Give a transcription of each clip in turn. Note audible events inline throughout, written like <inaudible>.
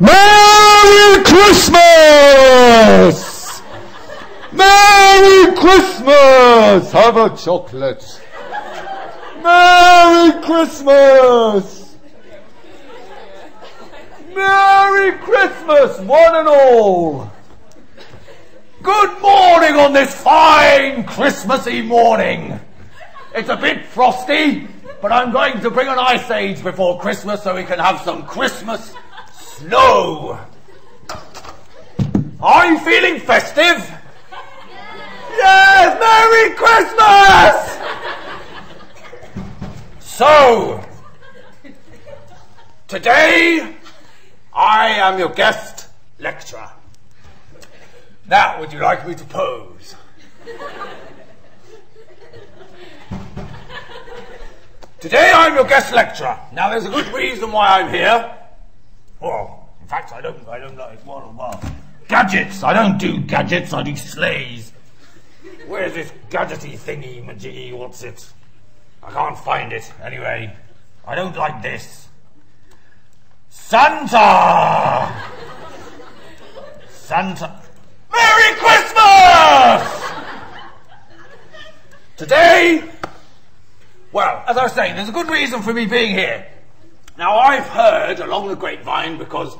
Merry Christmas! Merry Christmas! Have a chocolate. Merry Christmas! Merry Christmas, one and all! Good morning on this fine Christmassy morning. It's a bit frosty, but I'm going to bring an ice age before Christmas so we can have some Christmas snow. Are you feeling festive? Yes, Merry Christmas! So, today I am your guest lecturer. Now, would you like me to pose? Today I'm your guest lecturer. Now, there's a good reason why I'm here. Well, in fact, I don't, I don't like one what, what gadgets. I don't do gadgets. I do sleighs. Where's this gadgety thingy, majiggy? What's it? I can't find it. Anyway, I don't like this. Santa. Santa. Merry Christmas! Today, well, as I was saying, there's a good reason for me being here. Now, I've heard along the grapevine because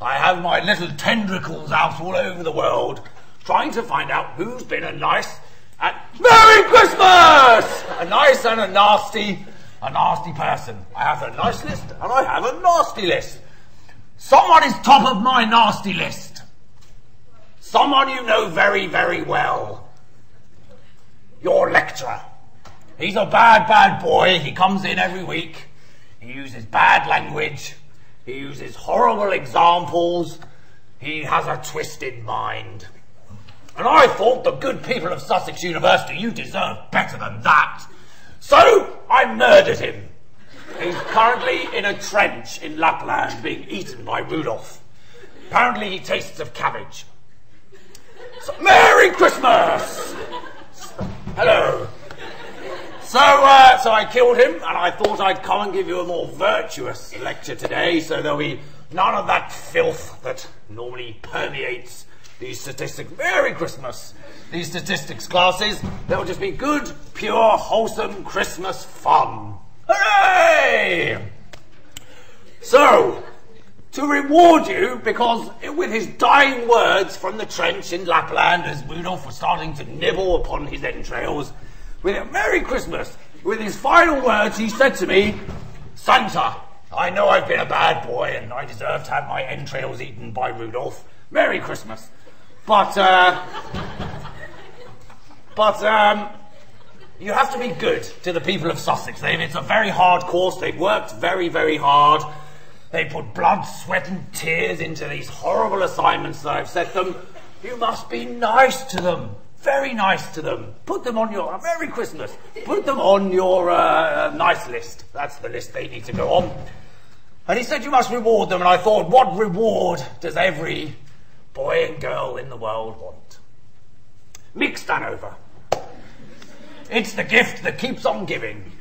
I have my little tendricles out all over the world trying to find out who's been a nice and Merry Christmas! A nice and a nasty, a nasty person. I have a nice list and I have a nasty list. Someone is top of my nasty list. Someone you know very, very well. Your lecturer. He's a bad, bad boy. He comes in every week. He uses bad language. He uses horrible examples. He has a twisted mind. And I thought the good people of Sussex University, you deserve better than that. So I murdered him. He's currently in a trench in Lapland being eaten by Rudolph. Apparently he tastes of cabbage. So, Merry Christmas! Hello. So, uh, so I killed him, and I thought I'd come and give you a more virtuous lecture today, so there'll be none of that filth that normally permeates these statistics. Merry Christmas! These statistics classes, there'll just be good, pure, wholesome Christmas fun. Hooray! So, to reward you, because with his dying words from the trench in Lapland, as Rudolph was starting to nibble upon his entrails, with a Merry Christmas, with his final words, he said to me, Santa, I know I've been a bad boy and I deserve to have my entrails eaten by Rudolph. Merry Christmas. But, uh, but, um, you have to be good to the people of Sussex. They've, it's a very hard course. They've worked very, very hard. They put blood, sweat, and tears into these horrible assignments that I've set them. You must be nice to them. Very nice to them. Put them on your Merry Christmas. Put them on your uh, nice list. That's the list they need to go on. And he said you must reward them. And I thought, what reward does every boy and girl in the world want? mixed ANOVA. It's the gift that keeps on giving.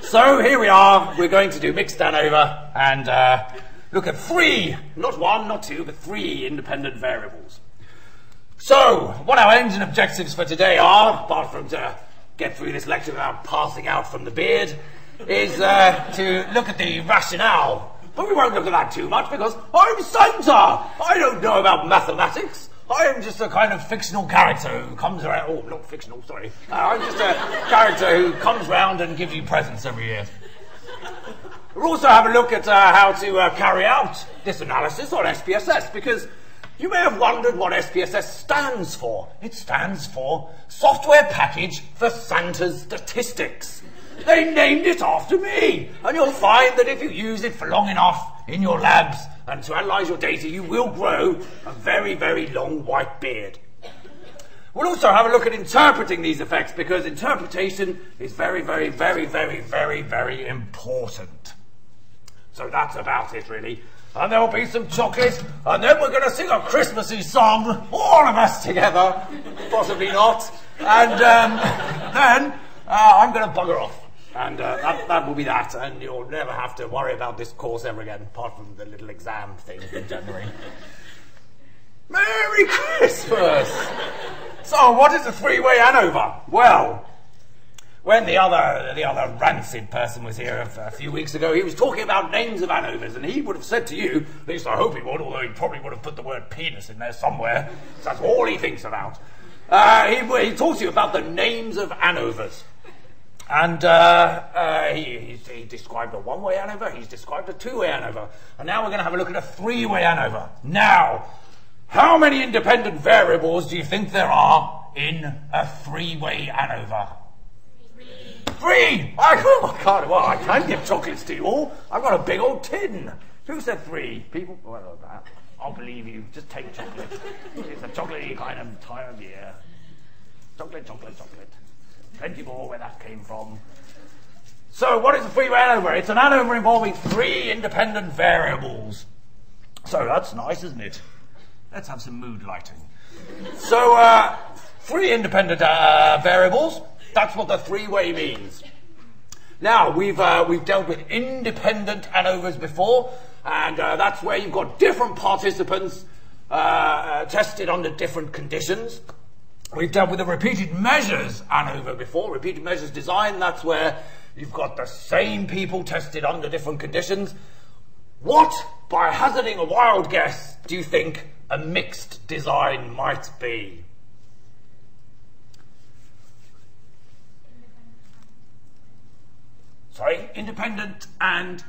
so here we are. We're going to do mixed ANOVA and uh, look at three, not one, not two, but three independent variables. So, what our aims and objectives for today are, apart from to get through this lecture without passing out from the beard, is uh, to look at the rationale. But we won't look at that too much because I'm Santa! I don't know about mathematics. I am just a kind of fictional character who comes around. Oh, not fictional, sorry. Uh, I'm just a character who comes round and gives you presents every year. We'll also have a look at uh, how to uh, carry out this analysis on SPSS because you may have wondered what SPSS stands for. It stands for Software Package for Santa's Statistics. They named it after me, and you'll find that if you use it for long enough in your labs and to analyze your data, you will grow a very, very long white beard. We'll also have a look at interpreting these effects because interpretation is very, very, very, very, very, very important. So that's about it, really. And there'll be some chocolate, and then we're going to sing a Christmassy song, all of us together. Possibly not. And um, then uh, I'm going to bugger off. And uh, that, that will be that, and you'll never have to worry about this course ever again, apart from the little exam thing in January. Merry Christmas! So, what is a three-way ANOVA? Well, when the other the other rancid person was here a, a, few weeks ago, he was talking about names of ANOVAs, and he would have said to you, at least I hope he would, although he probably would have put the word penis in there somewhere. That's all he thinks about. Uh, he, he talks to you about the names of ANOVAs. And uh, uh, he, he, described a one-way ANOVA, he's described a two-way ANOVA, and now we're going to have a look at a three-way ANOVA. Now, how many independent variables do you think there are in a three-way ANOVA? Three! I, oh my God, well, I can give chocolates to you all. I've got a big old tin. Who said three? People? Well. I'll believe you. Just take chocolate. it's a chocolatey kind of time of year. Chocolate, chocolate, chocolate. Plenty more where that came from. So, what is a three-way ANOVA? It's an ANOVA involving three independent variables. So that's nice, isn't it? Let's have some mood lighting. So, uh, three independent uh, variables. That's what the three-way means. Now, we've, uh, we've dealt with independent ANOVAs before, and uh, that's where you've got different participants uh, uh, tested under different conditions. We've dealt with the repeated measures ANOVA before, repeated measures design, that's where you've got the same people tested under different conditions. What, by hazarding a wild guess, do you think a mixed design might be. Sorry, independent and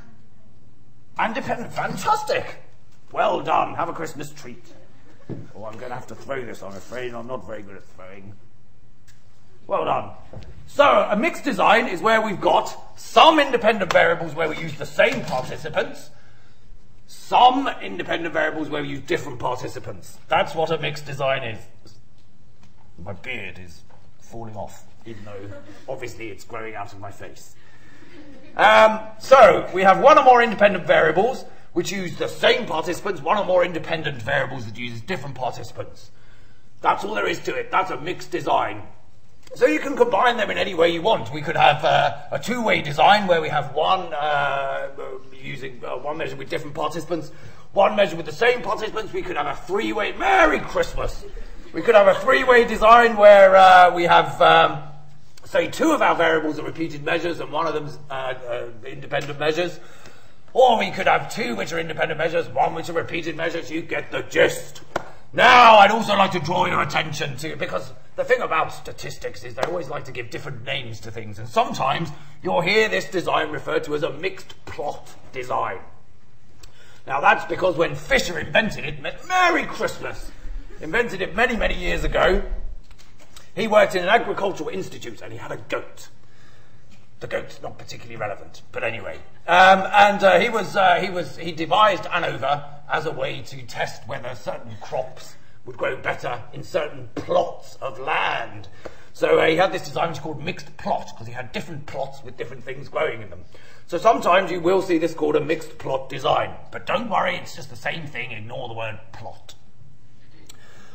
independent. Fantastic. Well done. Have a Christmas treat. Oh, I'm going to have to throw this, I'm afraid. I'm not very good at throwing. Well done. So, a mixed design is where we've got some independent variables where we use the same participants, some independent variables where we use different participants. That's what a mixed design is. My beard is falling off, even though obviously it's growing out of my face. Um, so we have one or more independent variables which use the same participants, one or more independent variables that use different participants. That's all there is to it. That's a mixed design. So you can combine them in any way you want. We could have uh, a two-way design where we have one uh, using uh, one measure with different participants, one measure with the same participants. We could have a three-way. Merry Christmas. We could have a three-way design where uh, we have, um, say, two of our variables are repeated measures and one of them's uh, uh, independent measures. Or we could have two which are independent measures, one which are repeated measures. You get the gist. Now, I'd also like to draw your attention to, because the thing about statistics is they always like to give different names to things, and sometimes you'll hear this design referred to as a mixed plot design. Now, that's because when Fisher invented it, Merry Christmas, invented it many, many years ago, he worked in an agricultural institute and he had a goat. The goat's not particularly relevant, but anyway. Um, and uh, he was uh, he was he devised ANOVA as a way to test whether certain crops would grow better in certain plots of land. So uh, he had this design which called mixed plot because he had different plots with different things growing in them. So sometimes you will see this called a mixed plot design, but don't worry, it's just the same thing. Ignore the word plot.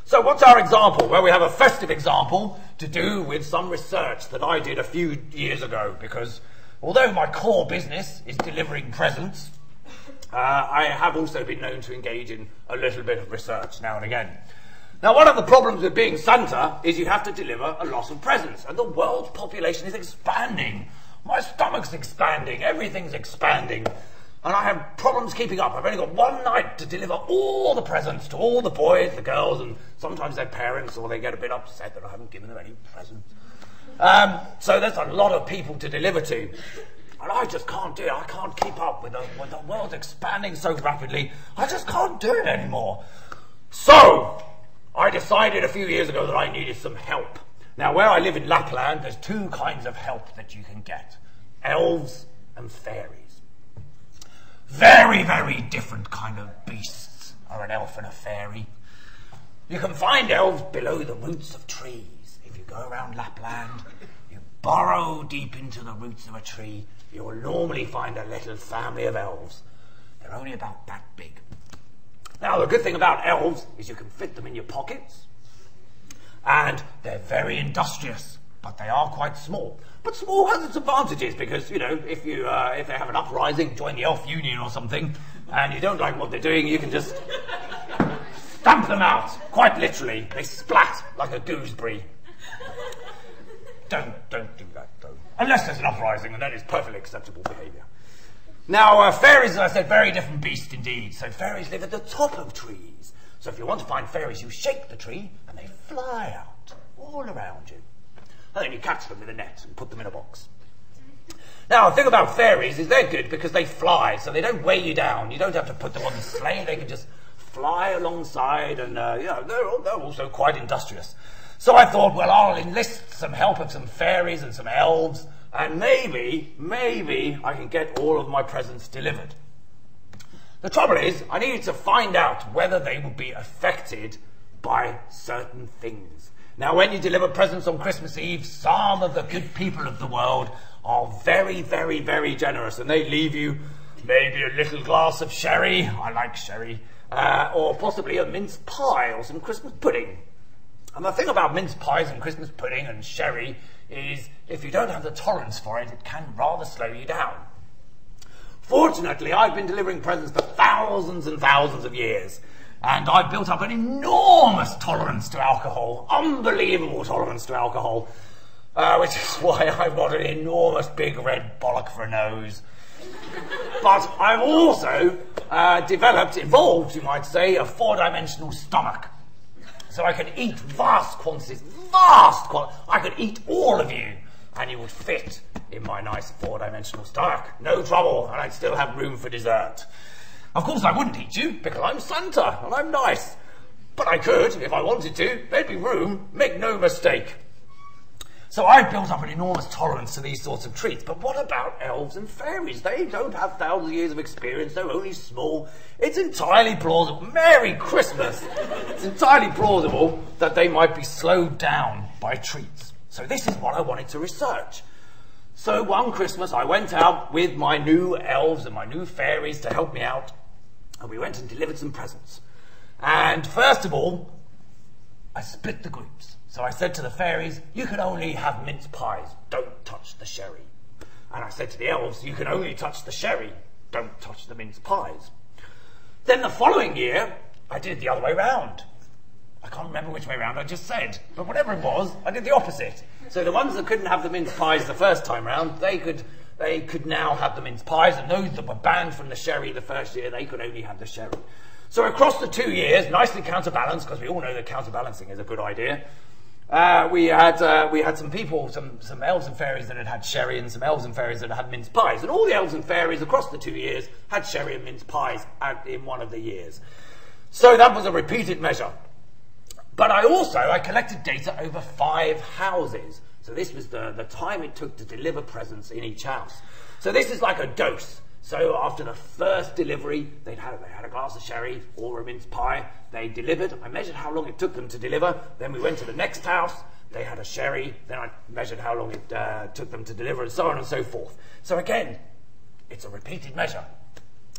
So what's our example? Well, we have a festive example to do with some research that I did a few years ago because although my core business is delivering presents, uh, I have also been known to engage in a little bit of research now and again. Now, one of the problems with being Santa is you have to deliver a lot of presents, and the world's population is expanding. My stomach's expanding, everything's expanding and I have problems keeping up. I've only got one night to deliver all the presents to all the boys, the girls, and sometimes their parents, or they get a bit upset that I haven't given them any presents. Um, so there's a lot of people to deliver to. And I just can't do it. I can't keep up with the, with the world expanding so rapidly. I just can't do it anymore. So, I decided a few years ago that I needed some help. Now, where I live in Lapland, there's two kinds of help that you can get elves and fairies. Very, very different kind of beasts are an elf and a fairy. You can find elves below the roots of trees. If you go around Lapland, you burrow deep into the roots of a tree, you will normally find a little family of elves. They're only about that big. Now, the good thing about elves is you can fit them in your pockets, and they're very industrious. But they are quite small. But small has its advantages because, you know, if, you, uh, if they have an uprising, join the elf union or something, and you don't like what they're doing, you can just stamp them out, quite literally. They splat like a gooseberry. Don't, don't do that, though. Unless there's an uprising, and that is perfectly acceptable behaviour. Now, uh, fairies, as I said, very different beast indeed. So fairies live at the top of trees. So if you want to find fairies, you shake the tree, and they fly out all around you. And then you catch them with a net and put them in a box. Now, the thing about fairies is they're good because they fly, so they don't weigh you down. You don't have to put them on the sleigh. They can just fly alongside, and uh, you know, they're, they're also quite industrious. So I thought, well, I'll enlist some help of some fairies and some elves, and maybe, maybe I can get all of my presents delivered. The trouble is, I needed to find out whether they would be affected by certain things. Now, when you deliver presents on Christmas Eve, some of the good people of the world are very, very, very generous, and they leave you maybe a little glass of sherry. I like sherry. Uh, or possibly a mince pie or some Christmas pudding. And the thing about mince pies and Christmas pudding and sherry is if you don't have the tolerance for it, it can rather slow you down. Fortunately, I've been delivering presents for thousands and thousands of years, and I've built up an enormous tolerance to alcohol, unbelievable tolerance to alcohol, uh, which is <laughs> why I've got an enormous big red bollock for a nose. but I've also uh, developed, evolved, you might say, a four dimensional stomach. So I can eat vast quantities, vast quantities. I could eat all of you, and you would fit in my nice four dimensional stomach. No trouble, and I'd still have room for dessert. Of course, I wouldn't eat you because I'm Santa and I'm nice. But I could if I wanted to. There'd be room, make no mistake. So I've built up an enormous tolerance to these sorts of treats. But what about elves and fairies? They don't have thousands of years of experience. They're only small. It's entirely plausible. Merry Christmas! it's entirely plausible that they might be slowed down by treats. So this is what I wanted to research. So one Christmas I went out with my new elves and my new fairies to help me out. And we went and delivered some presents. And first of all, I split the groups. So I said to the fairies, you can only have mince pies, don't touch the sherry. And I said to the elves, you can only touch the sherry, don't touch the mince pies. Then the following year, I did it the other way round. I can't remember which way round I just said, but whatever it was, I did the opposite. So the ones that couldn't have the mince pies the first time round, they could they could now have the mince pies, and those that were banned from the sherry the first year, they could only have the sherry. So across the two years, nicely counterbalanced, because we all know that counterbalancing is a good idea, uh, we had uh, we had some people, some some elves and fairies that had had sherry, and some elves and fairies that had had mince pies, and all the elves and fairies across the two years had sherry and mince pies in one of the years. So that was a repeated measure. But I also I collected data over five houses. So this was the, the time it took to deliver presents in each house. So this is like a dose. So after the first delivery, they'd had, they had a glass of sherry or a mince pie. They delivered. I measured how long it took them to deliver. Then we went to the next house. They had a sherry. Then I measured how long it uh, took them to deliver, and so on and so forth. So again, it's a repeated measure.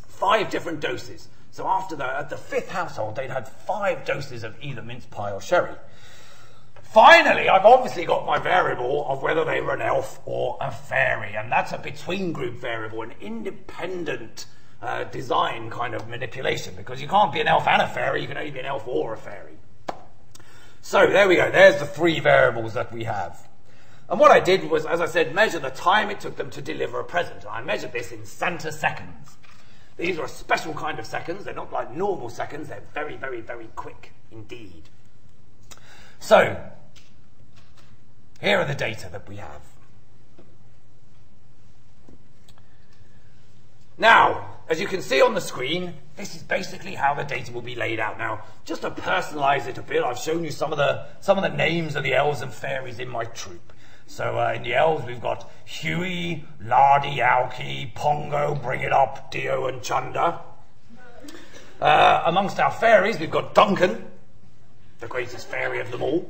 Five different doses. So after the, at the fifth household, they'd had five doses of either mince pie or sherry. Finally, I've obviously got my variable of whether they were an elf or a fairy, and that's a between group variable, an independent uh, design kind of manipulation, because you can't be an elf and a fairy, you can only be an elf or a fairy. So there we go, there's the three variables that we have. And what I did was, as I said, measure the time it took them to deliver a present. I measured this in centiseconds. These are a special kind of seconds, they're not like normal seconds, they're very, very, very quick indeed. So, here are the data that we have. Now, as you can see on the screen, this is basically how the data will be laid out. Now, just to personalize it a bit, I've shown you some of the, some of the names of the elves and fairies in my troop. So uh, in the elves, we've got Huey, Lardy, Alki, Pongo, Bring It Up, Dio, and Chunder. Uh, amongst our fairies, we've got Duncan, the greatest fairy of them all.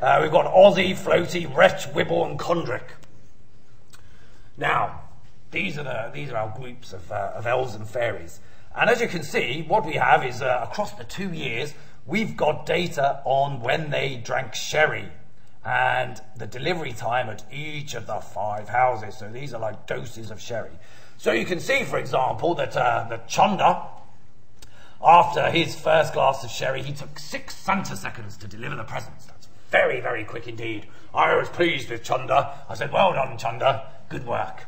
Uh, we've got Ozzy, Floaty, Wretch, Wibble, and Condrick. Now, these are, the, these are our groups of, uh, of elves and fairies. And as you can see, what we have is uh, across the two years, we've got data on when they drank sherry and the delivery time at each of the five houses. So these are like doses of sherry. So you can see, for example, that uh, the Chunder, after his first glass of sherry, he took six Santa seconds to deliver the presents. That's very, very quick indeed. I was pleased with Chunder. I said, well done, Chunder. Good work.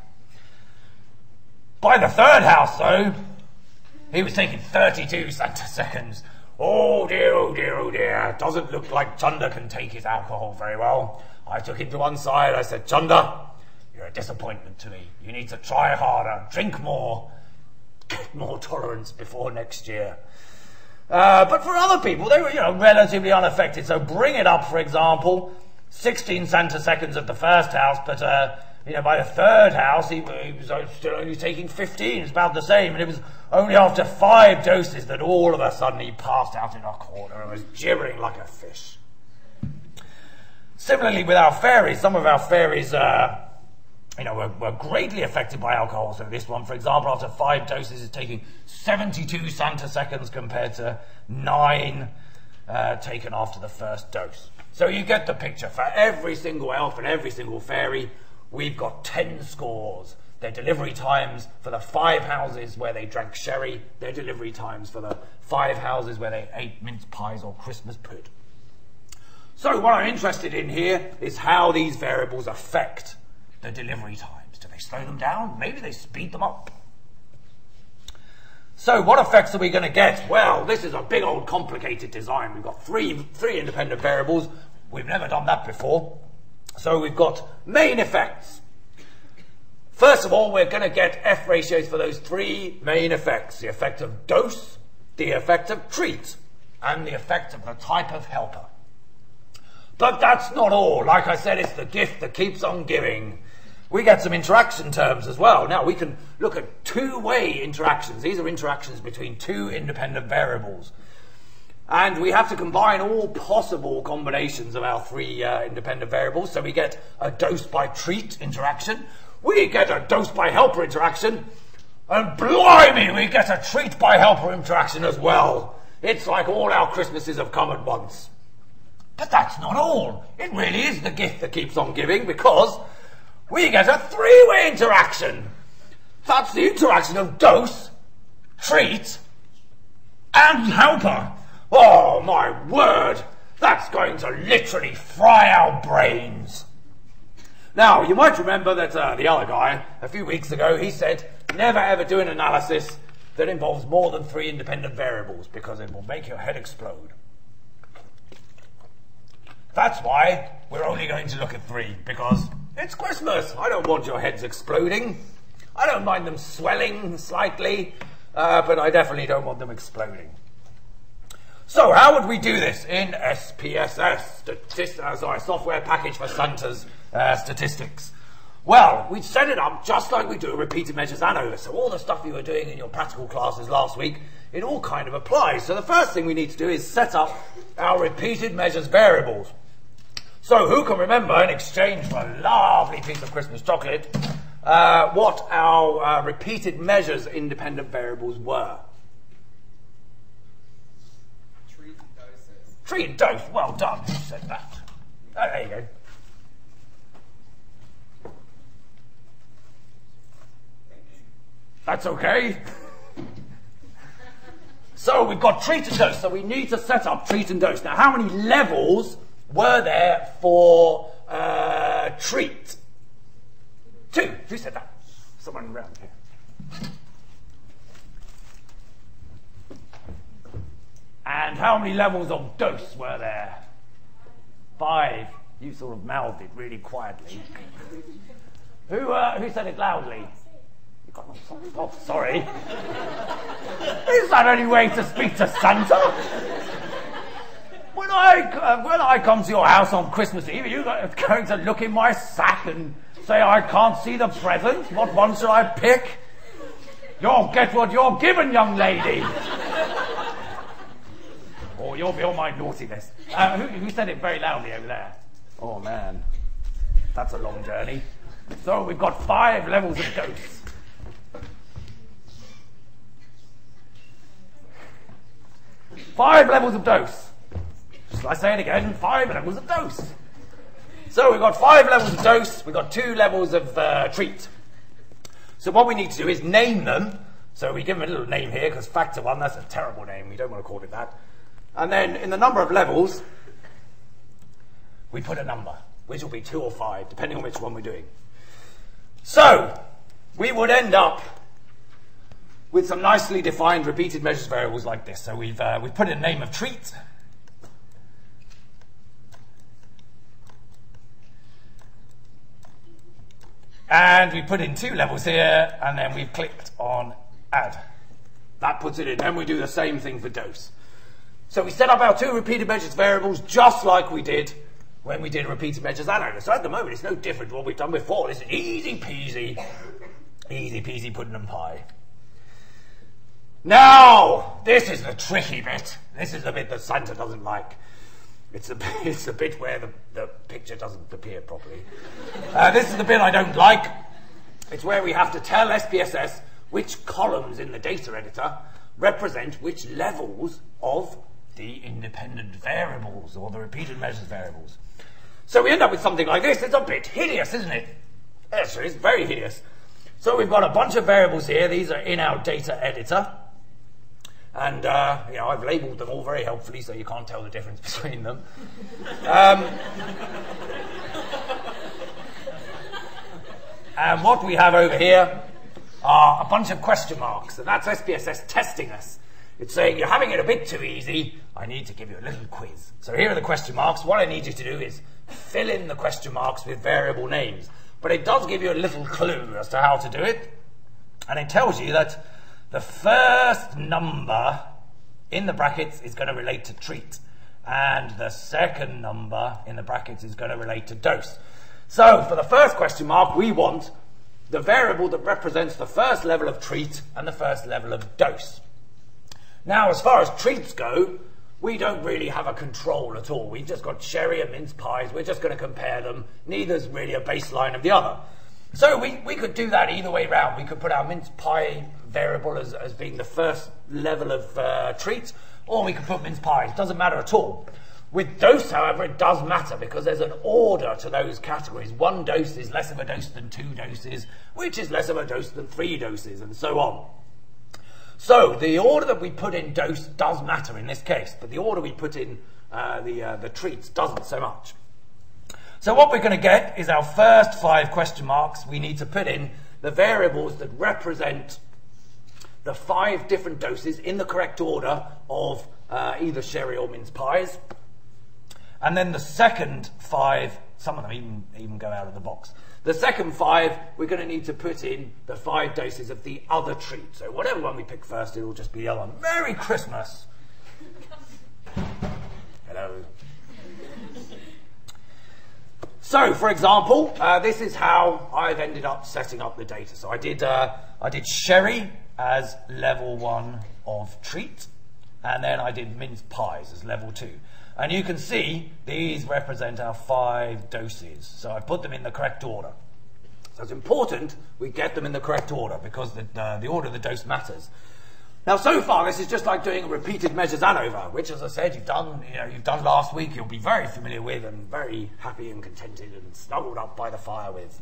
By the third house, though, he was taking 32 seconds. Oh dear, oh dear, oh dear. Doesn't look like Chunder can take his alcohol very well. I took him to one side. I said, Chunder, you're a disappointment to me. You need to try harder, drink more, get more tolerance before next year. Uh, but for other people, they were, you know, relatively unaffected. So bring it up, for example, 16 centiseconds of the first house, but uh, you know, by the third house, he, he, was still only taking 15. It's about the same. And it was only after five doses that all of a sudden he passed out in a corner and was gibbering like a fish. Similarly, with our fairies, some of our fairies, uh, you know, were, were, greatly affected by alcohol. So this one, for example, after five doses is taking 72 seconds compared to nine uh, taken after the first dose. So you get the picture. For every single elf and every single fairy, we've got 10 scores. Their delivery times for the five houses where they drank sherry, their delivery times for the five houses where they ate mince pies or Christmas pudding. So what I'm interested in here is how these variables affect the delivery times. Do they slow them down? Maybe they speed them up. So what effects are we going to get? Well, this is a big old complicated design. We've got three, three independent variables. We've never done that before. So we've got main effects. First of all, we're going to get F ratios for those three main effects. The effect of dose, the effect of treat, and the effect of the type of helper. But that's not all. Like I said, it's the gift that keeps on giving. We get some interaction terms as well. Now, we can look at two-way interactions. These are interactions between two independent variables. And we have to combine all possible combinations of our three uh, independent variables. So we get a dose by treat interaction. We get a dose by helper interaction. And blimey, we get a treat by helper interaction as well. It's like all our Christmases have come at once. But that's not all. It really is the gift that keeps on giving because we get a three-way interaction. That's the interaction of dose, treat, and helper. Oh, my word! That's going to literally fry our brains. Now, you might remember that uh, the other guy, a few weeks ago, he said, never ever do an analysis that involves more than three independent variables because it will make your head explode. That's why we're only going to look at three, because it's Christmas. I don't want your heads exploding. I don't mind them swelling slightly, uh, but I definitely don't want them exploding. So how would we do this in SPSS, statist- uh, sorry, software package for Santa's uh, statistics? Well, we'd set it up just like we do repeated measures ANOVA. So all the stuff you were doing in your practical classes last week, it all kind of applies. So the first thing we need to do is set up our repeated measures variables. So who can remember, in exchange for a lovely piece of Christmas chocolate, uh, what our uh, repeated measures independent variables were? Tree and dose. Well done. Who said that? Oh, there you go. That's okay. <laughs> so we've got treat and dose. So we need to set up treat and dose. Now, how many levels were there for uh, treat? Two. Who said that? Someone around here. And how many levels of dose were there? Five. You sort of mouthed it really quietly. <laughs> who, uh, who said it loudly? Oh, sorry. <laughs> Is that any way to speak to Santa? When I, uh, when I come to your house on Christmas Eve, you're you going to look in my sack and say I can't see the present? What one should I pick? You'll get what you're given, young lady. <laughs> Oh, you'll feel my naughtiness. Uh, who, who said it very loudly over there? Oh, man. That's a long journey. So we've got five levels of dose. Five levels of dose. Shall I say it again? Five levels of dose. So we've got five levels of dose, we've got two levels of uh, treat. So what we need to do is name them. So we give them a little name here because factor one, that's a terrible name. We don't want to call it that. And then in the number of levels, we put a number, which will be two or five, depending on which one we're doing. So we would end up with some nicely defined repeated measures variables like this. So we've, uh, we've put in a name of treat. And we put in two levels here, and then we've clicked on add. That puts it in. Then we do the same thing for dose. So we set up our two repeated measures variables just like we did when we did repeated measures and So at the moment, it's no different to what we've done before. Is easy peasy, easy peasy pudding and pie. Now, this is the tricky bit. This is the bit that Santa doesn't like. It's the, <laughs> it's the bit where the, the picture doesn't appear properly. Uh, this is the bit I don't like. It's where we have to tell SPSS which columns in the data editor represent which levels of the independent variables or the repeated measures variables. So we end up with something like this. It's a bit hideous, isn't it? Yes, it's very hideous. So we've got a bunch of variables here. These are in our data editor. And, uh, you know, I've labelled them all very helpfully so you can't tell the difference <laughs> between them. Um, and what we have over here are a bunch of question marks, and that's SPSS testing us. It's saying, you're having it a bit too easy, I need to give you a little quiz. So here are the question marks. What I need you to do is fill in the question marks with variable names. But it does give you a little clue as to how to do it. And it tells you that the first number in the brackets is going to relate to treat. And the second number in the brackets is going to relate to dose. So for the first question mark, we want the variable that represents the first level of treat and the first level of dose. Now, as far as treats go, we don't really have a control at all. We've just got sherry and mince pies. We're just going to compare them. Neither's really a baseline of the other. So we, we could do that either way round. We could put our mince pie variable as, as being the first level of uh, treat, or we could put mince pies. It doesn't matter at all. With dose, however, it does matter because there's an order to those categories. One dose is less of a dose than two doses, which is less of a dose than three doses, and so on. So the order that we put in dose does matter in this case, but the order we put in uh, the, uh, the treats doesn't so much. So what we're going to get is our first five question marks. We need to put in the variables that represent the five different doses in the correct order of uh, either sherry or mince pies. And then the second five, some of them even, even go out of the box. The second five, we're going to need to put in the five doses of the other treat. So whatever one we pick first, it'll just be the other one. Merry Christmas! <laughs> Hello. So, for example, uh, this is how I've ended up setting up the data. So I did, uh, I did sherry as level one of treat, and then I did mince pies as level two. And you can see these represent our five doses. So I put them in the correct order. So it's important we get them in the correct order because the, uh, the order of the dose matters. Now, so far, this is just like doing a repeated measures ANOVA, which, as I said, you've done, you know, you've done last week. You'll be very familiar with and very happy and contented and snuggled up by the fire with.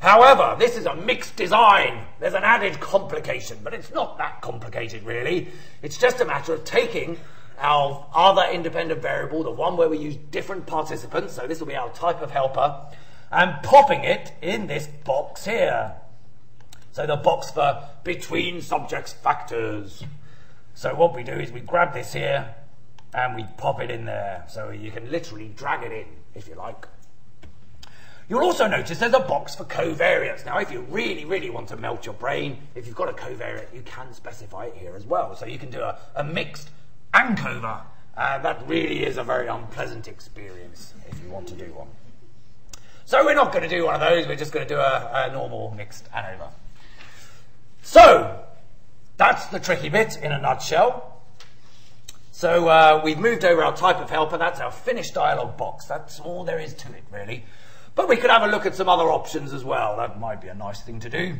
However, this is a mixed design. There's an added complication, but it's not that complicated, really. It's just a matter of taking our other independent variable, the one where we use different participants, so this will be our type of helper, and popping it in this box here. So the box for between subjects factors. So what we do is we grab this here and we pop it in there. So you can literally drag it in, if you like. You'll also notice there's a box for covariates. Now, if you really, really want to melt your brain, if you've got a covariate, you can specify it here as well. So you can do a, a mixed ANCOVA. Uh, that really is a very unpleasant experience if you want to do one. So we're not going to do one of those, we're just going to do a, a normal mixed ANOVA. So, that's the tricky bit in a nutshell. So uh, we've moved over our type of helper, that's our finished dialog box. That's all there is to it, really. But we could have a look at some other options as well. That might be a nice thing to do.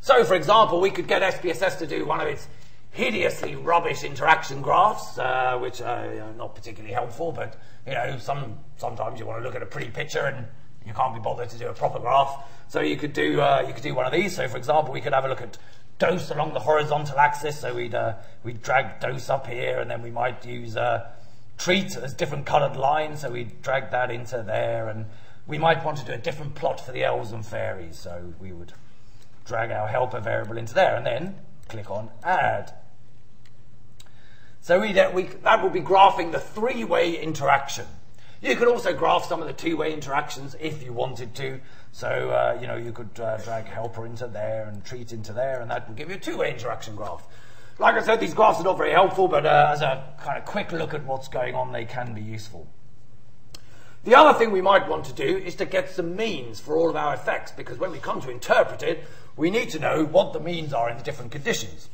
So, for example, we could get SPSS to do one of its hideously rubbish interaction graphs, uh, which are know, not particularly helpful, but you know, some, sometimes you want to look at a pretty picture and you can't be bothered to do a proper graph. So you could do, uh, you could do one of these. So for example, we could have a look at dose along the horizontal axis. So we'd, uh, we'd drag dose up here and then we might use uh, treat as different colored lines. So we'd drag that into there and we might want to do a different plot for the elves and fairies. So we would drag our helper variable into there and then click on add. So we, we, that will be graphing the three-way interaction. You could also graph some of the two-way interactions if you wanted to. So, uh, you know, you could uh, drag helper into there and treat into there, and that would give you a two-way interaction graph. Like I said, these graphs are not very helpful, but uh, as a kind of quick look at what's going on, they can be useful. The other thing we might want to do is to get some means for all of our effects, because when we come to interpret it, we need to know what the means are in the different conditions.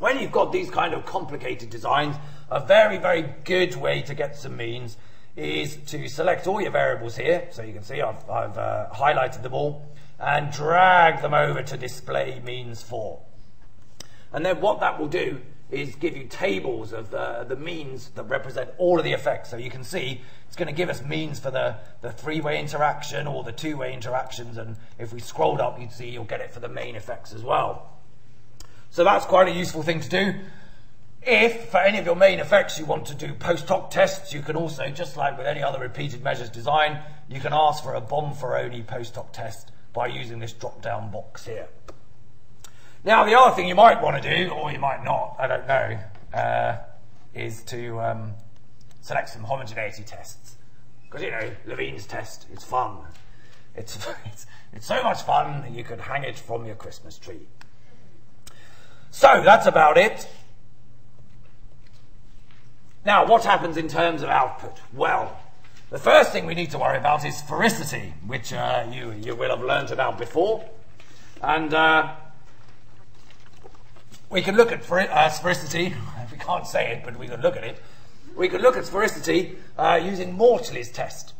When you've got these kind of complicated designs, a very, very good way to get some means is to select all your variables here. So you can see I've, I've uh, highlighted them all and drag them over to display means for. And then what that will do is give you tables of the, the means that represent all of the effects. So you can see it's going to give us means for the, the three-way interaction or the two-way interactions. And if we scrolled up, you'd see you'll get it for the main effects as well. So that's quite a useful thing to do. If, for any of your main effects, you want to do post hoc tests, you can also, just like with any other repeated measures design, you can ask for a Bonferroni post hoc test by using this drop-down box here. Now, the other thing you might want to do, or you might not, I don't know, uh, is to um, select some homogeneity tests. Because, you know, Levene's test is fun. It's, <laughs> it's, it's so much fun that you could hang it from your Christmas tree. So, that's about it. Now, what happens in terms of output? Well, the first thing we need to worry about is sphericity, which uh, you, you will have learnt about before. And uh, we can look at uh, sphericity, <laughs> we can't say it, but we can look at it. We can look at sphericity uh, using Mauchly's test.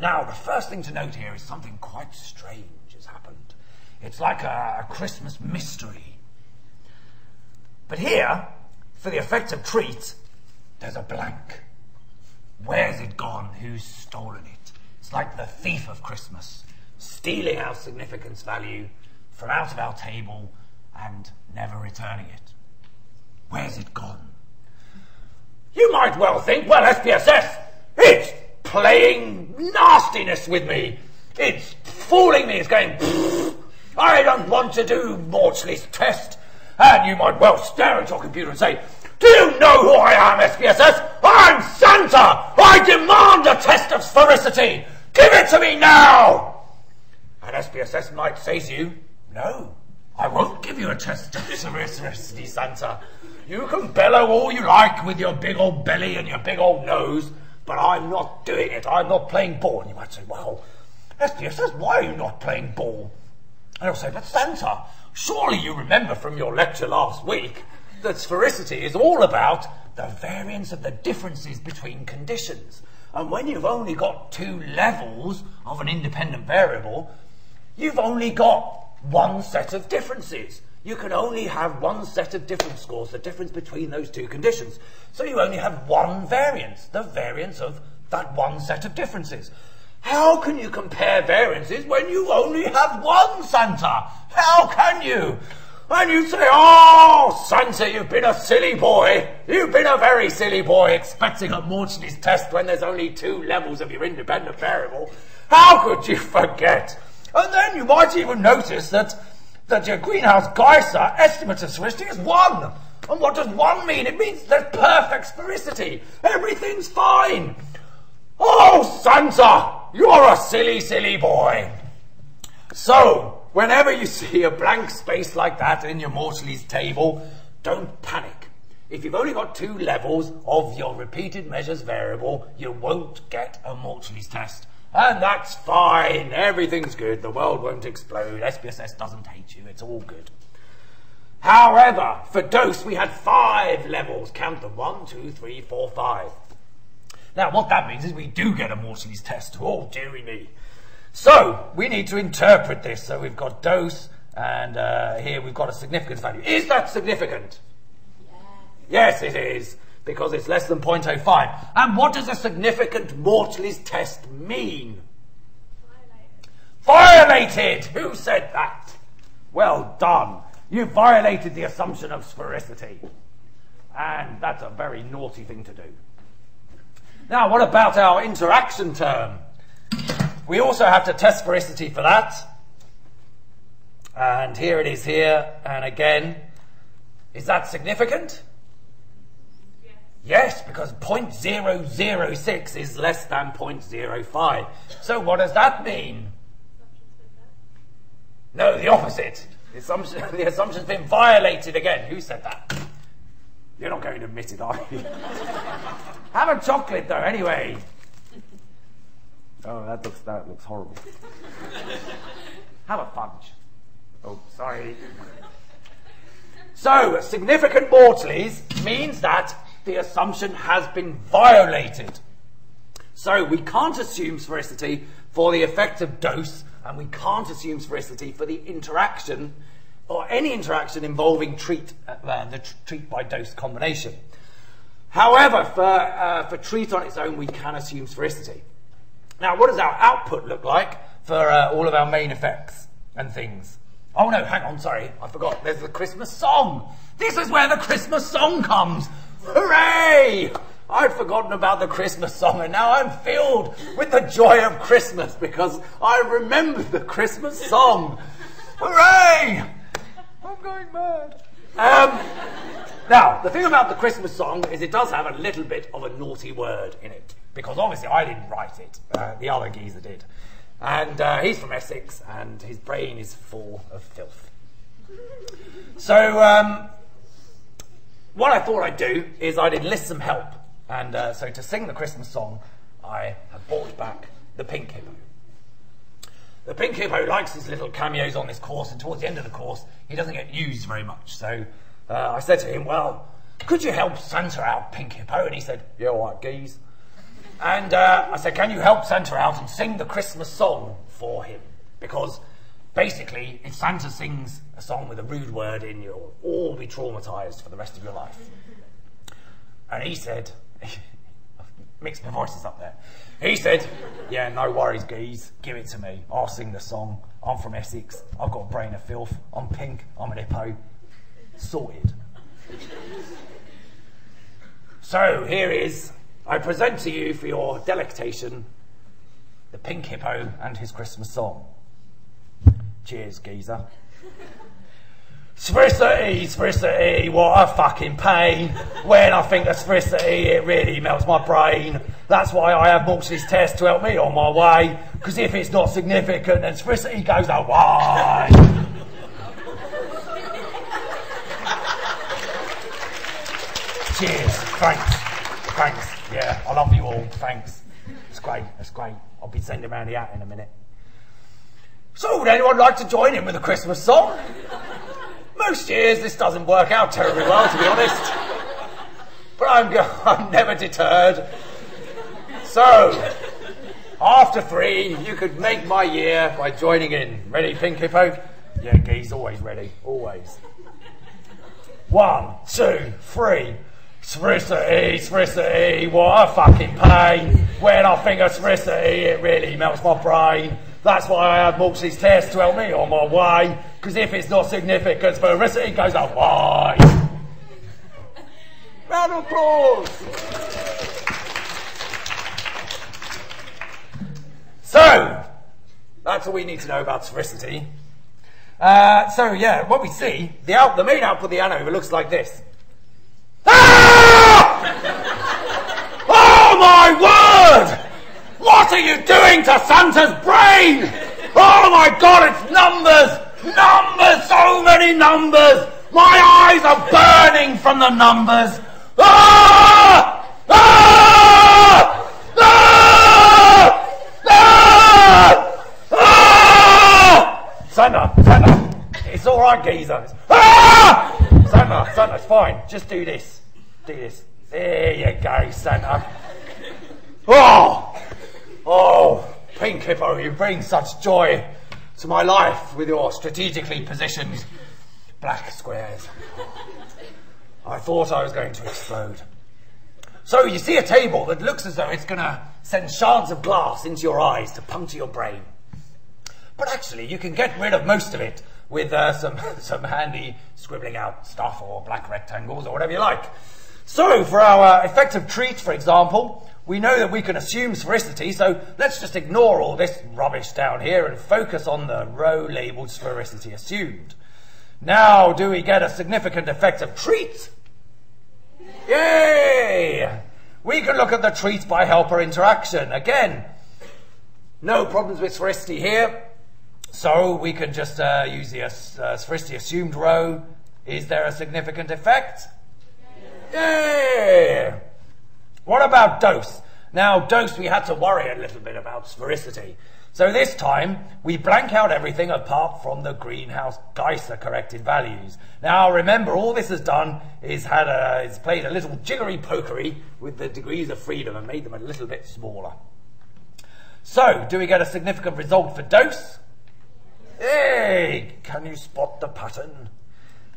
Now, the first thing to note here is something quite strange has happened. It's like a, a Christmas mystery. But here, for the effect of treat, there's a blank. Where's it gone? Who's stolen it? It's like the thief of Christmas, stealing our significance value from out of our table and never returning it. Where's it gone? You might well think, well, SPSS, it's playing nastiness with me. It's fooling me. It's going, I don't want to do Mauchly's test. And you might well stare at your computer and say, do you know who I am, SPSS? I'm Santa! I demand a test of sphericity! Give it to me now! And SPSS might say to you, No, I won't give you a test of sphericity, Santa. You can bellow all you like with your big old belly and your big old nose, but I'm not doing it. I'm not playing ball. And you might say, Well, SPSS, why are you not playing ball? And I'll say, But Santa, surely you remember from your lecture last week that sphericity is all about the variance of the differences between conditions. And when you've only got two levels of an independent variable, you've only got one set of differences. You can only have one set of difference scores, the difference between those two conditions. So you only have one variance, the variance of that one set of differences. How can you compare variances when you only have one, Santa? How can you? And you say, Oh, Santa, you've been a silly boy. You've been a very silly boy expecting a Mauchly's test when there's only two levels of your independent variable. How could you forget? And then you might even notice that, that your Greenhouse Geisser estimate of sphericity is one. And what does one mean? It means there's perfect sphericity. Everything's fine. Oh, Santa, you're a silly, silly boy. So, Whenever you see a blank space like that in your Mauchly's table, don't panic. If you've only got two levels of your repeated measures variable, you won't get a Mauchly's test. And that's fine. Everything's good. The world won't explode. SPSS doesn't hate you. It's all good. However, for dose, we had five levels. Count them. One, two, three, four, five. Now, what that means is we do get a Mauchly's test. Oh, dearie me. So we need to interpret this. So we've got dose, and uh, here we've got a significance value. Is that significant? Yes, it is, because it's less than 0.05. And what does a significant Mauchly's test mean? Violated. Violated! Who said that? Well done. You violated the assumption of sphericity. And that's a very naughty thing to do. Now, what about our interaction term? We also have to test sphericity for that. And here it is here. And again, is that significant? Yes, yes because 0.006 is less than 0.05. So what does that mean? No, the opposite. The, assumption, <laughs> the assumption's been violated again. Who said that? You're not going to admit it, are you? <laughs> Have a chocolate, though, anyway. Oh, that looks that looks horrible. Have a fudge. Oh, sorry. So, significant Mauchly's means that the assumption has been violated. So, we can't assume sphericity for the effective dose, and we can't assume sphericity for the interaction or any interaction involving treat, uh, the treat by dose combination. However, for, uh, for treat on its own, we can assume sphericity. Now, what does our output look like for uh, all of our main effects and things? Oh no, hang on, sorry, I forgot. There's the Christmas song. This is where the Christmas song comes. Hooray! I'd forgotten about the Christmas song and now I'm filled with the joy of Christmas because I remember the Christmas song. Hooray! I'm going mad. Um, now, the thing about the Christmas song is it does have a little bit of a naughty word in it because obviously I didn't write it, uh, the other geezer did. And uh, he's from Essex, and his brain is full of filth. So, um, what I thought I'd do is I'd enlist some help. And uh, so, to sing the Christmas song, I have brought back the Pink Hippo. The Pink Hippo likes his little cameos on this course, and towards the end of the course, he doesn't get used very much. So, uh, I said to him, Well, could you help Santa out, Pink Hippo? And he said, Yeah, all right, geez. And uh, I said, Can you help Santa out and sing the Christmas song for him? Because basically, if Santa sings a song with a rude word in, you'll all be traumatized for the rest of your life. And he said, <laughs> mixed my voices up there. He said, Yeah, no worries, geez, give it to me. I'll sing the song. I'm from Essex. I've got a brain of filth. I'm pink. I'm an hippo. Sorted. so here is I present to you for your delectation the Pink Hippo and his Christmas song. Cheers, geezer. Sphericity, sphericity, what a fucking pain. When I think of sphericity, it really melts my brain. That's why I have Mauchly's test to help me on my way. Because if it's not significant, then sphericity goes away. Cheers. Thanks. Thanks. Yeah, I love you all. Thanks. It's great. It's great. I'll be sending around the hat in a minute. So, would anyone like to join in with a Christmas song? Most years this doesn't work out terribly well, to be honest. But I'm, <laughs> I'm never deterred. So, after three, you could make my year by joining in. Ready, Pinky Hippo? Yeah, geez, always ready. Always. One, two, three. Sphericity, sphericity, what a fucking pain. When I think of sphericity, it really melts my brain. That's why I have Mauchly's test to help me on my way. Because if it's not significant, sphericity goes away. Round of applause. So, that's all we need to know about sphericity. Uh, so, yeah, what we see, the, out, the main output of the ANOVA looks like this. Oh my word! What are you doing to Santa's brain? Oh my god, it's numbers! Numbers! So many numbers! My eyes are burning from the numbers! Ah! Ah! Ah! Ah! Ah! Santa, Santa, it's all right, geezer. Ah! Santa, Santa, it's fine. Just do this. Do this. There you go, Santa. Oh, oh, Pink Hippo, you bring such joy to my life with your strategically positioned black squares. I thought I was going to explode. So you see a table that looks as though it's going to send shards of glass into your eyes to puncture your brain. But actually, you can get rid of most of it with uh, some, <laughs> some handy scribbling out stuff or black rectangles or whatever you like. So for our effective treat, for example, we know that we can assume sphericity, so let's just ignore all this rubbish down here and focus on the row labelled sphericity assumed. Now, do we get a significant effect of treat? Yay! We can look at the treat by helper interaction. Again, no problems with sphericity here. So we can just uh, use the uh, sphericity assumed row. Is there a significant effect? Yay! What about dose? Now, dose, we had to worry a little bit about sphericity. So this time, we blank out everything apart from the Greenhouse Geisser corrected values. Now remember, all this has done is had a, played a little jiggery pokery with the degrees of freedom and made them a little bit smaller. So, do we get a significant result for dose? Hey, can you spot the pattern?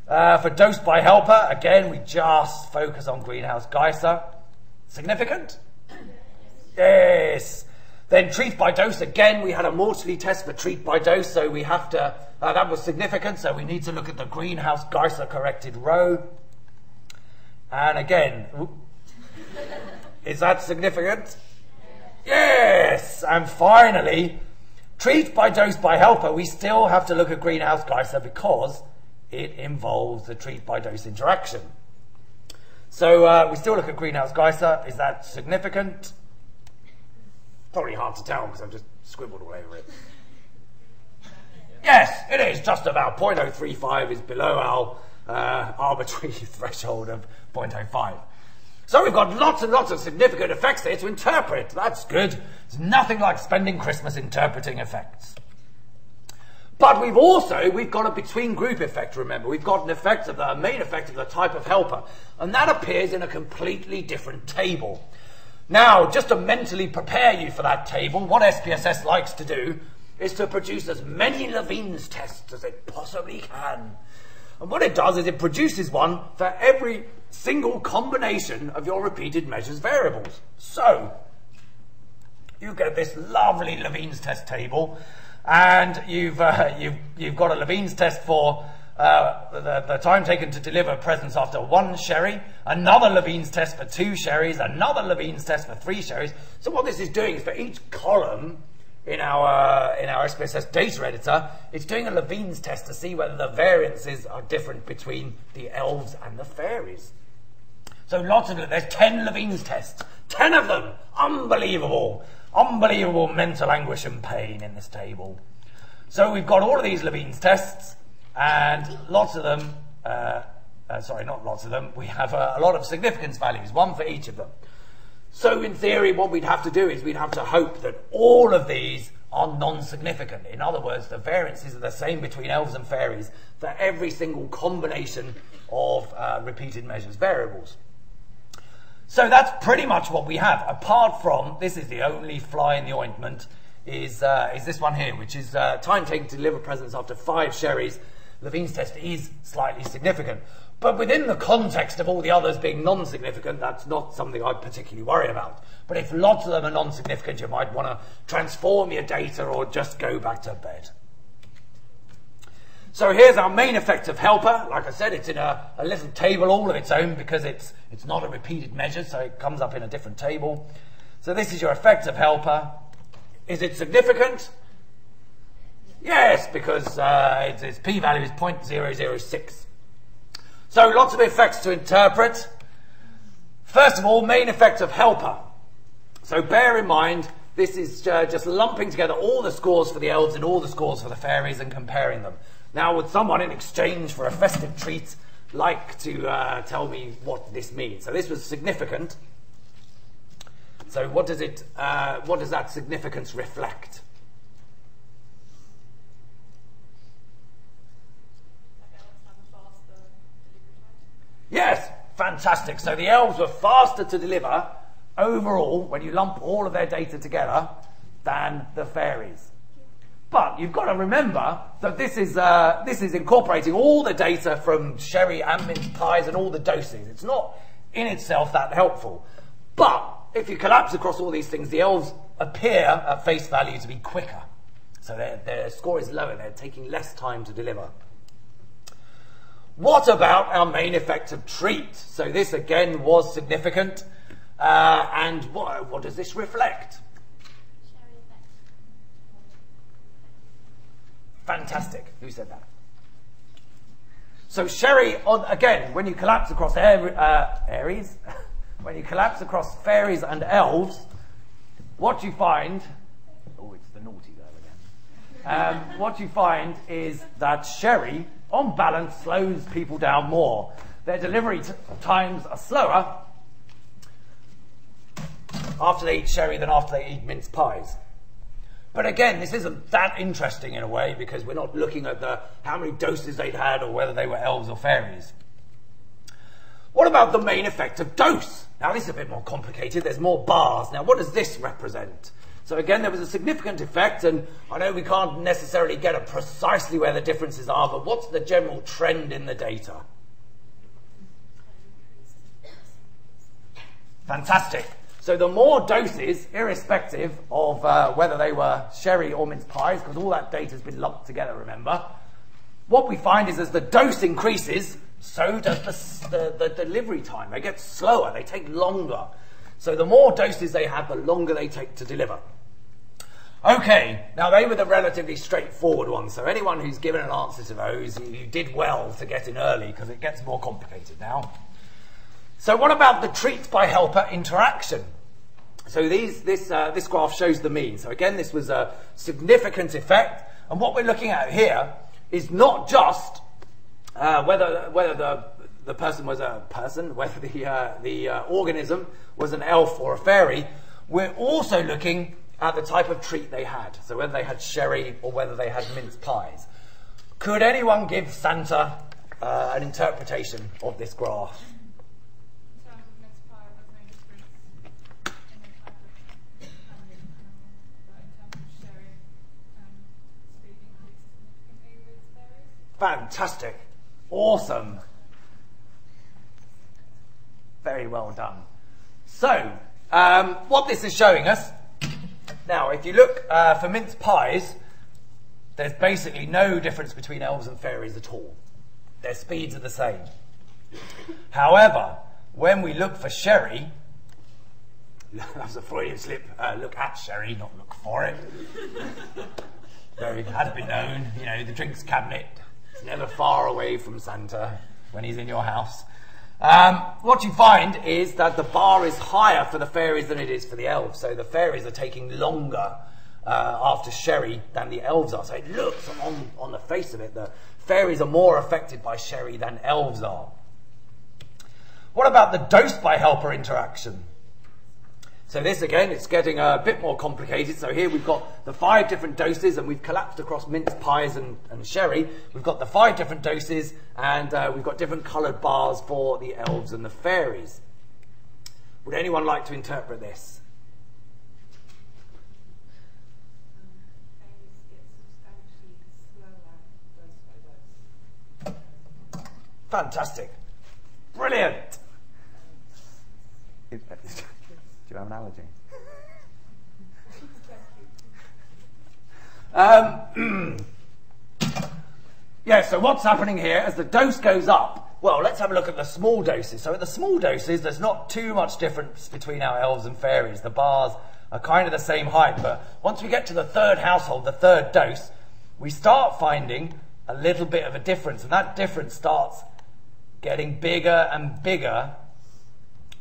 Uh, for dose by helper, again, we just focus on Greenhouse Geisser. Significant? Yes. Then treat by dose, again, we had a Mauchly test for treat by dose, so we have to, uh, that was significant, so we need to look at the Greenhouse Geisser corrected row. And again, is that significant? Yes! And finally, treat by dose by helper, we still have to look at Greenhouse Geisser because it involves the treat by dose interaction. So uh, we still look at Greenhouse Geisser. Is that significant? Probably hard to tell because I've just scribbled all over it. Yes, it is just about 0.035 is below our uh, arbitrary <laughs> threshold of 0.05. So we've got lots and lots of significant effects here to interpret. That's good. It's nothing like spending Christmas interpreting effects. But we've also, we've got a between group effect, remember. We've got an effect of the main effect of the type of helper. And that appears in a completely different table. Now, just to mentally prepare you for that table, what SPSS likes to do is to produce as many Levene's tests as it possibly can. And what it does is it produces one for every single combination of your repeated measures variables. So, you get this lovely Levene's test table, and you've, uh, you've, you've got a Levene's test for uh, the, the, time taken to deliver presents after one sherry, another Levene's test for two sherries, another Levene's test for three sherries. So what this is doing is for each column in our, in our SPSS data editor, it's doing a Levene's test to see whether the variances are different between the elves and the fairies. So lots of it. There's 10 Levene's tests. 10 of them. Unbelievable. Unbelievable mental anguish and pain in this table. So we've got all of these Levene's tests and lots of them, uh, uh, sorry, not lots of them, we have a, a lot of significance values, one for each of them. So in theory, what we'd have to do is we'd have to hope that all of these are non-significant. In other words, the variances are the same between elves and fairies for every single combination of uh, repeated measures variables. So that's pretty much what we have, apart from, this is the only fly in the ointment, is, uh, is this one here, which is uh, time taken to deliver presents after five sherries Levene's test is slightly significant. But within the context of all the others being non-significant, that's not something I'd particularly worry about. But if lots of them are non-significant, you might want to transform your data or just go back to bed. So here's our main effective helper. Like I said, it's in a, a little table all of its own because it's, it's not a repeated measure, so it comes up in a different table. So this is your effective helper. Is it significant? Yes, because uh, its, its p-value is 0.006. So lots of effects to interpret. First of all, main effect of helper. So bear in mind, this is uh, just lumping together all the scores for the elves and all the scores for the fairies and comparing them. Now, would someone in exchange for a festive treat like to uh, tell me what this means? So this was significant. So what does it? Uh, what does that significance reflect? Yes, fantastic. So the elves were faster to deliver overall when you lump all of their data together than the fairies. But you've got to remember that this is, uh, this is incorporating all the data from sherry and mince pies and all the doses. It's not in itself that helpful. But if you collapse across all these things, the elves appear at face value to be quicker. So their, their score is lower, they're taking less time to deliver. What about our main effect of treat? So this again was significant. Uh, and what, what does this reflect? Fantastic. Who said that? So sherry, on, again, when you collapse across air, uh, Aries, <laughs> when you collapse across fairies and elves, what you find, oh, it's the naughty girl again. Um, what you find is that sherry, on balance, slows people down more. Their delivery times are slower after they eat sherry than after they eat mince pies. But again, this isn't that interesting in a way because we're not looking at the how many doses they'd had or whether they were elves or fairies. What about the main effect of dose? Now this is a bit more complicated. There's more bars. Now what does this represent? So again, there was a significant effect, and I know we can't necessarily get at precisely where the differences are, but what's the general trend in the data? Fantastic. So the more doses, irrespective of uh, whether they were sherry or mince pies, because all that data has been lumped together, remember, what we find is as the dose increases, so does the, the, the delivery time. They get slower, they take longer. So the more doses they have, the longer they take to deliver. Okay, now they were the relatively straightforward ones. So anyone who's given an answer to those, you, did well to get in early because it gets more complicated now. So what about the treat by helper interaction? So these, this, uh, this graph shows the mean. So again, this was a significant effect. And what we're looking at here is not just uh, whether, whether the, the person was a person, <laughs> whether the, uh, the uh, organism was an elf or a fairy. We're also looking at the type of treat they had. So whether they had sherry or whether they had mince pies. Could anyone give Santa uh, an interpretation of this graph? Fantastic. Awesome. Very well done. So, um, what this is showing us, now, if you look uh, for mince pies, there's basically no difference between elves and fairies at all. Their speeds are the same. However, when we look for sherry, <laughs> that was a Freudian slip, uh, look at sherry, not look for it. <laughs> Very, had been known, you know, the drinks cabinet never far away from Santa when he's in your house. Um, what you find is that the bar is higher for the fairies than it is for the elves. So the fairies are taking longer uh, after sherry than the elves are. So it looks on, on the face of it that fairies are more affected by sherry than elves are. What about the dose by helper interaction? So this again, it's getting a bit more complicated. So here we've got the five different doses and we've collapsed across mince pies and, and sherry. We've got the five different doses and uh, we've got different coloured bars for the elves and the fairies. Would anyone like to interpret this? Fantastic. Brilliant you have an allergy? <laughs> um, <clears throat> yeah, so what's happening here as the dose goes up? Well, let's have a look at the small doses. So at the small doses, there's not too much difference between our elves and fairies. The bars are kind of the same height, but once we get to the third household, the third dose, we start finding a little bit of a difference, and that difference starts getting bigger and bigger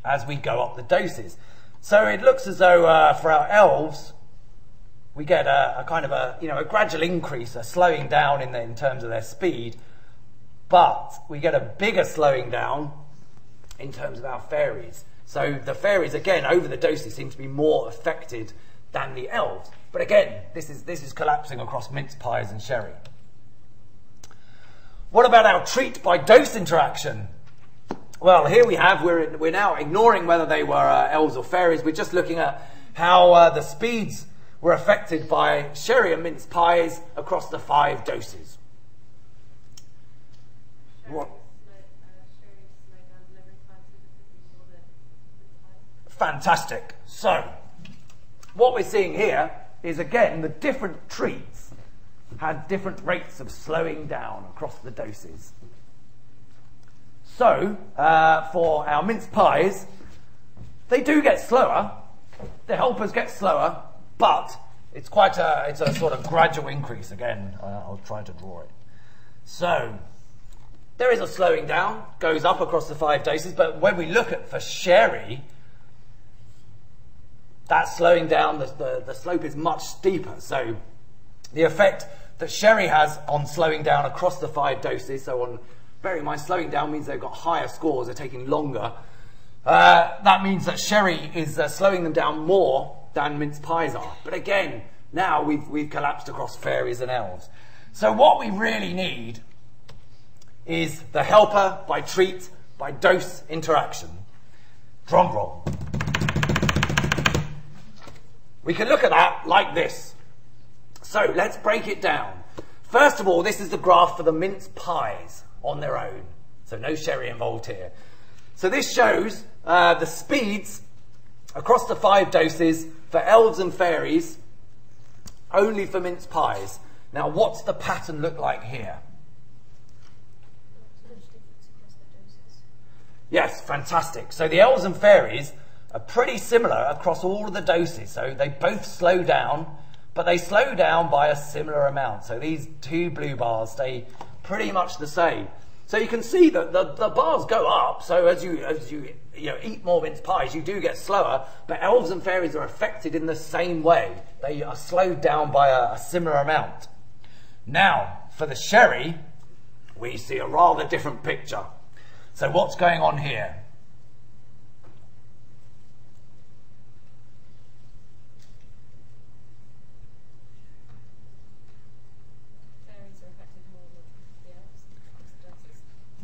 as we go up the doses. So it looks as though uh, for our elves, we get a, a, kind of a, you know, a gradual increase, a slowing down in, the, in terms of their speed, but we get a bigger slowing down in terms of our fairies. So the fairies, again, over the doses, seem to be more affected than the elves. But again, this is, this is collapsing across mince pies and sherry. What about our treat by dose interaction? Well, here we have, we're, we're now ignoring whether they were uh, elves or fairies. We're just looking at how uh, the speeds were affected by sherry and mince pies across the five doses. What? Fantastic. So, what we're seeing here is again the different treats had different rates of slowing down across the doses. So, uh, for our mince pies, they do get slower. The helpers get slower, but it's quite a, it's a sort of gradual increase. Again, uh, I'll try to draw it. So, there is a slowing down, goes up across the five doses, but when we look at for sherry, that slowing down, the, the, the slope is much steeper. So the effect that sherry has on slowing down across the five doses, so on, bearing in mind, slowing down means they've got higher scores, they're taking longer. Uh, that means that sherry is uh, slowing them down more than mince pies are. But again, now we've, we've collapsed across fairies and elves. So what we really need is the helper by treat by dose interaction. Drum roll. We can look at that like this. So let's break it down. First of all, this is the graph for the mince pies on their own. So no sherry involved here. So this shows uh, the speeds across the five doses for elves and fairies, only for mince pies. Now, what's the pattern look like here? Yes, fantastic. So the elves and fairies are pretty similar across all of the doses. So they both slow down, but they slow down by a similar amount. So these two blue bars stay pretty much the same. So you can see that the, the bars go up. So as you as you you know, eat more mince pies, you do get slower. But elves and fairies are affected in the same way. They are slowed down by a, a similar amount. Now, for the sherry, we see a rather different picture. So what's going on here?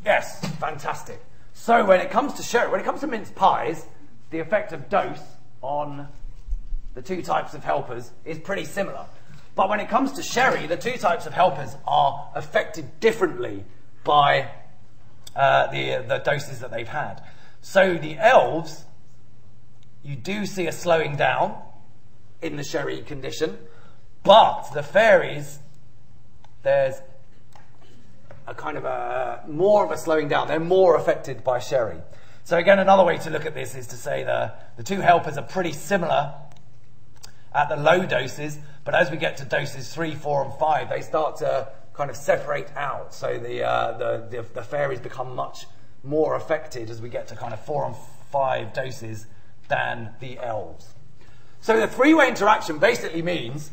Yes, fantastic. So when it comes to sherry, when it comes to mince pies, the effect of dose on the two types of helpers is pretty similar. But when it comes to sherry, the two types of helpers are affected differently by uh, the, the doses that they've had. So the elves, you do see a slowing down in the sherry condition, but the fairies, there's a kind of a more of a slowing down. They're more affected by sherry. So again, another way to look at this is to say the, the two helpers are pretty similar at the low doses, but as we get to doses three, four, and five, they start to kind of separate out. So the, uh, the, the, the fairies become much more affected as we get to kind of four and five doses than the elves. So the three-way interaction basically means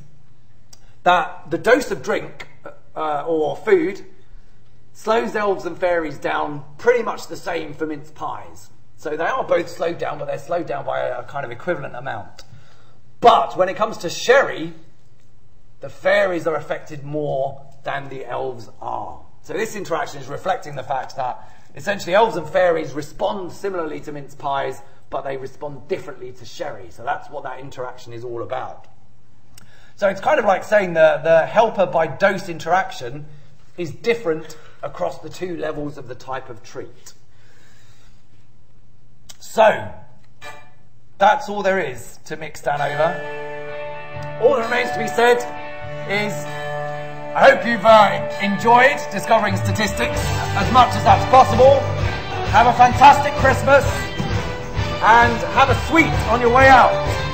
that the dose of drink uh, or food slows elves and fairies down pretty much the same for mince pies. So they are both slowed down, but they're slowed down by a, kind of equivalent amount. But when it comes to sherry, the fairies are affected more than the elves are. So this interaction is reflecting the fact that essentially elves and fairies respond similarly to mince pies, but they respond differently to sherry. So that's what that interaction is all about. So it's kind of like saying the, the helper by dose interaction is different across the two levels of the type of treat. So, that's all there is to mix down over. All that remains to be said is I hope you've uh, enjoyed discovering statistics as much as that's possible. Have a fantastic Christmas and have a sweet on your way out.